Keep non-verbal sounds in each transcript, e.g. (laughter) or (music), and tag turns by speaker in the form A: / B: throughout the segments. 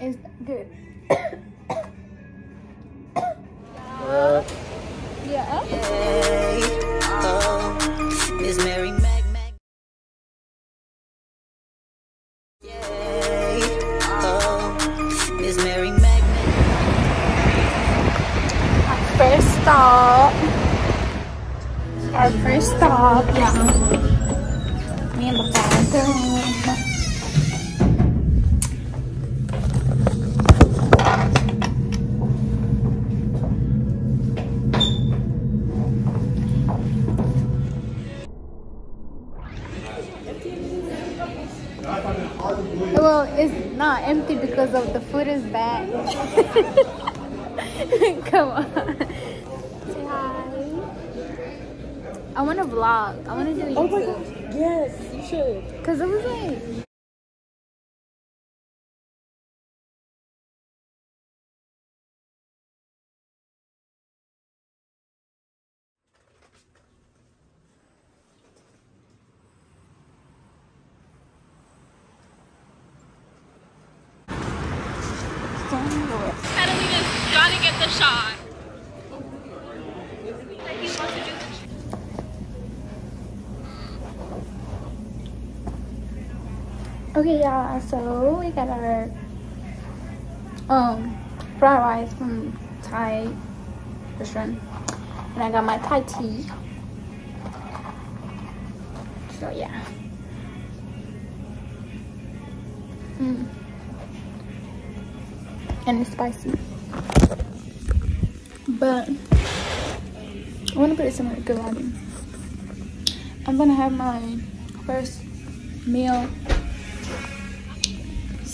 A: It's good.
B: Uh,
A: Yeah.
C: Oh, Miss Mary Mac Mac. Yay. Oh, Miss Mary Mac.
A: First stop. Our first stop. Yeah. Me and the bathroom. Well, it's not empty because of the food is bad. (laughs) Come on. Say hi. I want to vlog. I want to do YouTube.
B: oh my gosh. Yes, you should.
A: Cause it was like.
D: Natilina's gotta get the shot.
A: Okay, yeah. So we got our um fried rice from Thai restaurant, and I got my Thai tea. So yeah. Mm. And it's spicy. But I want to put it somewhere good lighting. I'm gonna have my first meal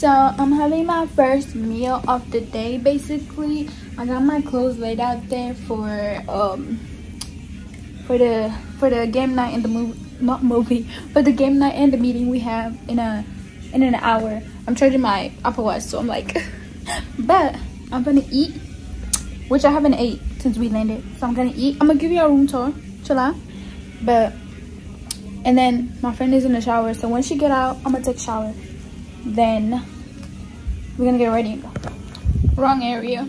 A: so I'm having my first meal of the day basically. I got my clothes laid out there for um for the for the game night and the movie not movie (laughs) but the game night and the meeting we have in a in an hour. I'm charging my Apple Watch so I'm like (laughs) but I'm gonna eat which I haven't ate since we landed. So I'm gonna eat. I'm gonna give you a room tour. Chill out. But and then my friend is in the shower so when she get out I'm gonna take a shower then we're gonna get ready and go. Wrong area.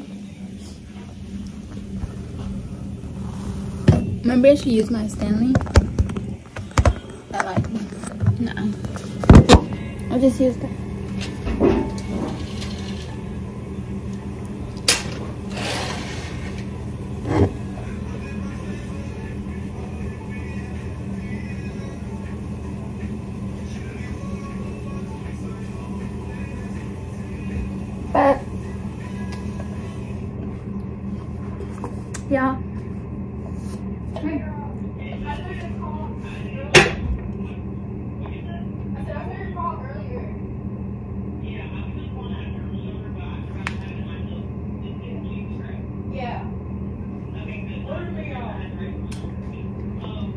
A: Maybe I should use my Stanley. I like, nah. I'll just use that. Yeah.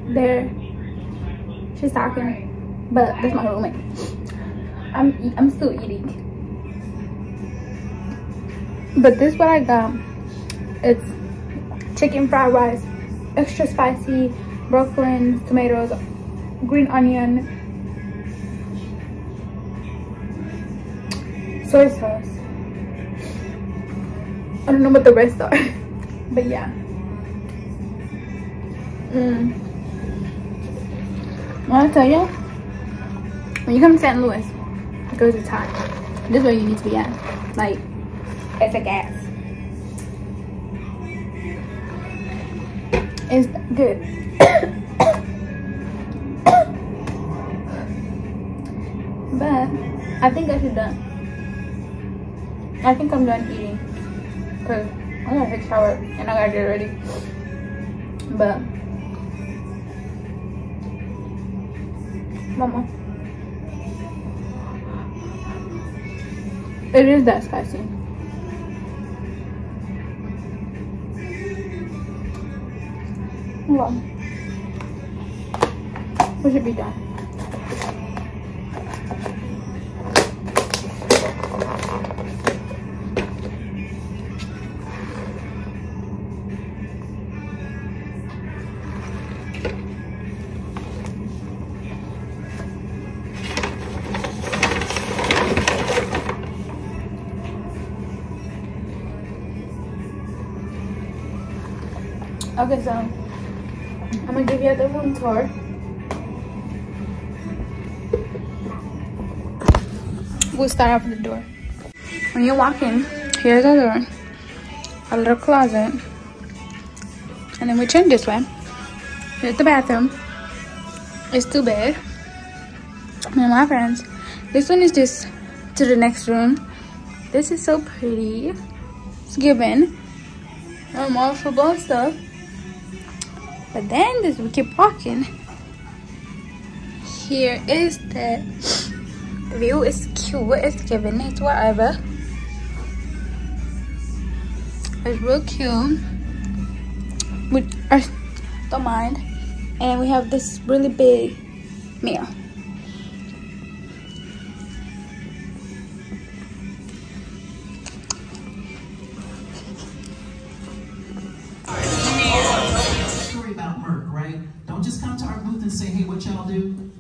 A: There, she's talking, but that's my roommate. I'm I'm still eating. But this what I got. It's chicken fried rice, extra spicy, Brooklyn tomatoes, green onion, soy sauce. I don't know what the rest are, (laughs) but yeah. Mm. When I tell you, when you come to St. Louis, go to Thai. This is where you need to be at. Like, it's a gas. It's good. but I think I should done. I think I'm done eating. Cause I gotta take a shower and I gotta get ready. But Mama. It is that spicy. Hold on. We should be done. Okay, so I'm gonna the room tour. We'll start off with the door. When you walk in, here's the door, a little closet, and then we turn this way. Here's the bathroom. It's two bed. And my friends, this one is just to the next room. This is so pretty. It's given. Um, all football stuff. But then this we keep walking. Here is the view is cute. It's. It's whatever. It's real cute. We I don't mind. And we have this really big mirror.
E: Booth and say, what y'all do?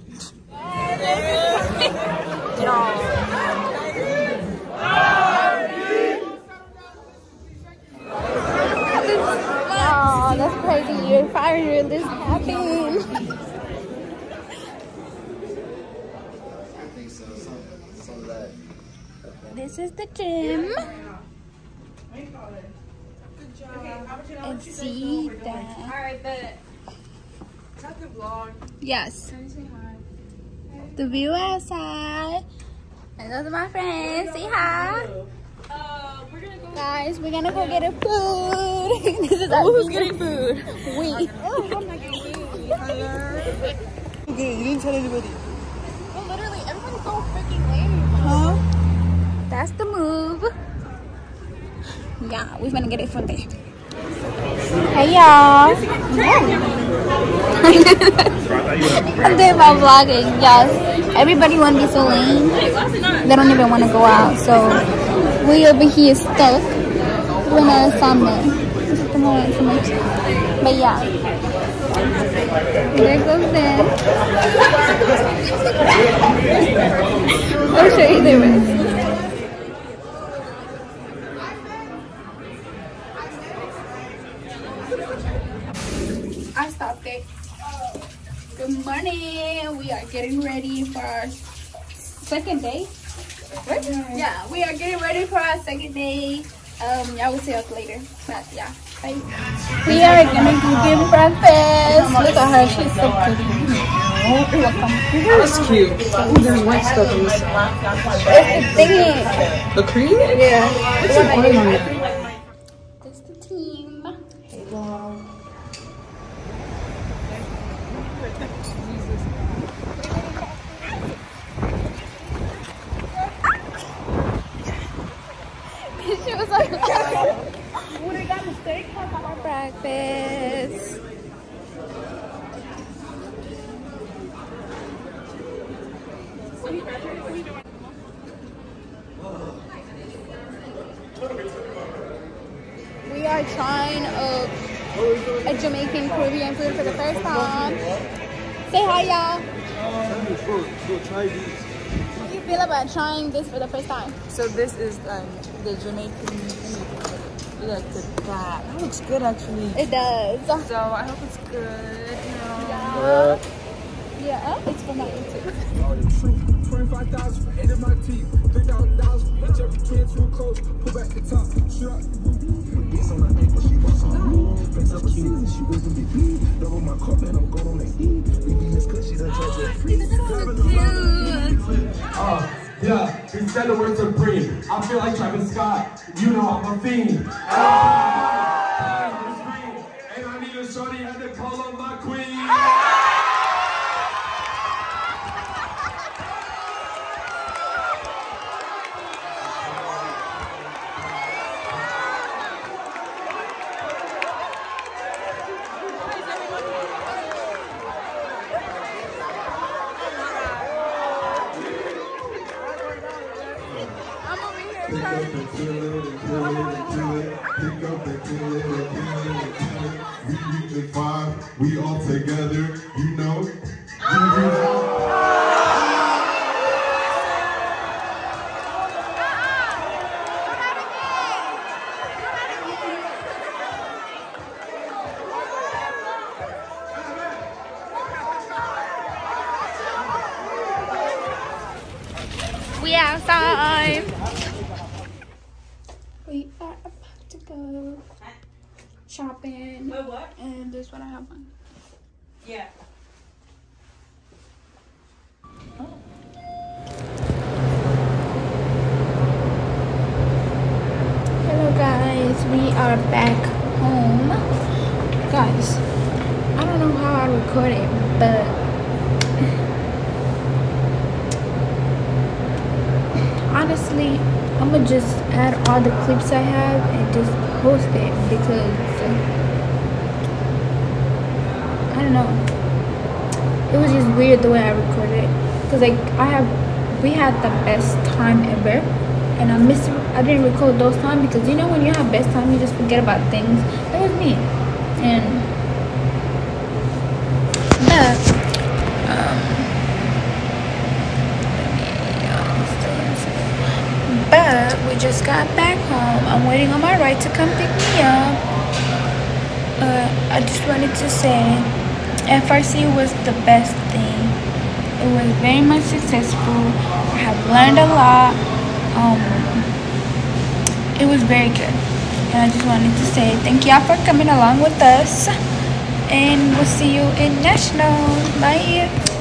A: Oh, that's crazy. You're firing this happened. This is the gym. And see that.
D: Alright, bet. Cut the vlog.
A: Yes. The view outside. And those are my friends. Say hi.
D: Uh, we're gonna go.
A: Guys, we're gonna go get a food. (laughs) this is our
D: Who's getting food?
A: We. (laughs)
B: Okay, you didn't tell anybody.
D: Well, literally, everyone's so freaking lame.
A: That's the move. Yeah, we're gonna get it from there. Hey y'all. (laughs) I'm doing my vlogging, yes. Everybody wanna be so lame. They don't even wanna go out, so we over here stuck doing our assignment. Just more information. But yeah. There goes Ben. (laughs) I'll show you the rest. I stopped it. Good morning. We are getting ready for our second day. Right? Yeah, we are getting ready for our second day. Um, y'all will see us later. But yeah, bye. We are gonna go get breakfast. Look at her, she's so pretty.
B: That's cute. Ooh, there's white stuff in this.
A: It's the thingy.
B: The cream?
A: Yeah.
B: What's the bottom on it?
A: That's the team. she was like, "What I got mistake for breakfast." We are trying a, a Jamaican Caribbean food for the first time. Say hi, y'all.
B: try these.
A: How do you feel about trying this for the first time?
B: So this is um, the Jamaican Look at that. That looks good actually.
A: It does.
B: So I hope it's good. You know.
A: Yeah, it's for my YouTube.
F: 25,000 for eight of my teeth. $3,000 for each every kid too close. Pull back the top. Shoot out the roof. She was gonna be beat. Double my cup and I'm going on that E. Baby, Miss Cause she done tried to free.
G: Uh, yeah, he said the word supreme. I feel like Travis Scott. You know I'm a fiend. Ah! And I need a shorty had to call on my queen. Up and kill it and kill it and kill it. Pick up and kill it
A: have on.
B: Yeah.
A: Hello guys, we are back home. Guys, I don't know how I record it, but honestly, I'm gonna just add all the clips I have and just post it because I don't know. It was just weird the way I recorded because like I have we had the best time ever and I missed I didn't record those times because you know when you have best time you just forget about things. That was me. And but um but we just got back home. I'm waiting on my ride to come pick me up. Uh, I just wanted to say FRC was the best thing. It was very much successful. I have learned a lot. Um, it was very good. And I just wanted to say thank y'all for coming along with us. And we'll see you in National. Bye.